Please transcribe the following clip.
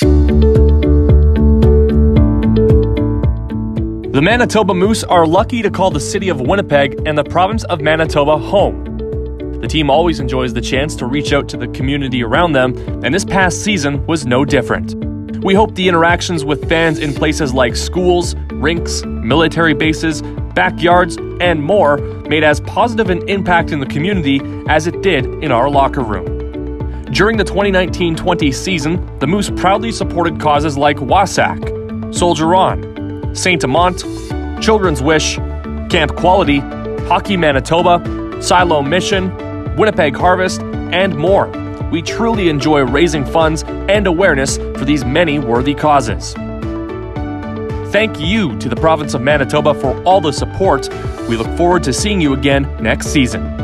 The Manitoba Moose are lucky to call the city of Winnipeg and the province of Manitoba home. The team always enjoys the chance to reach out to the community around them, and this past season was no different. We hope the interactions with fans in places like schools, rinks, military bases, backyards, and more made as positive an impact in the community as it did in our locker room. During the 2019 20 season, the Moose proudly supported causes like WASAC, Soldier On, Saint Amant, Children's Wish, Camp Quality, Hockey Manitoba, Siloam Mission, Winnipeg Harvest, and more. We truly enjoy raising funds and awareness for these many worthy causes. Thank you to the province of Manitoba for all the support. We look forward to seeing you again next season.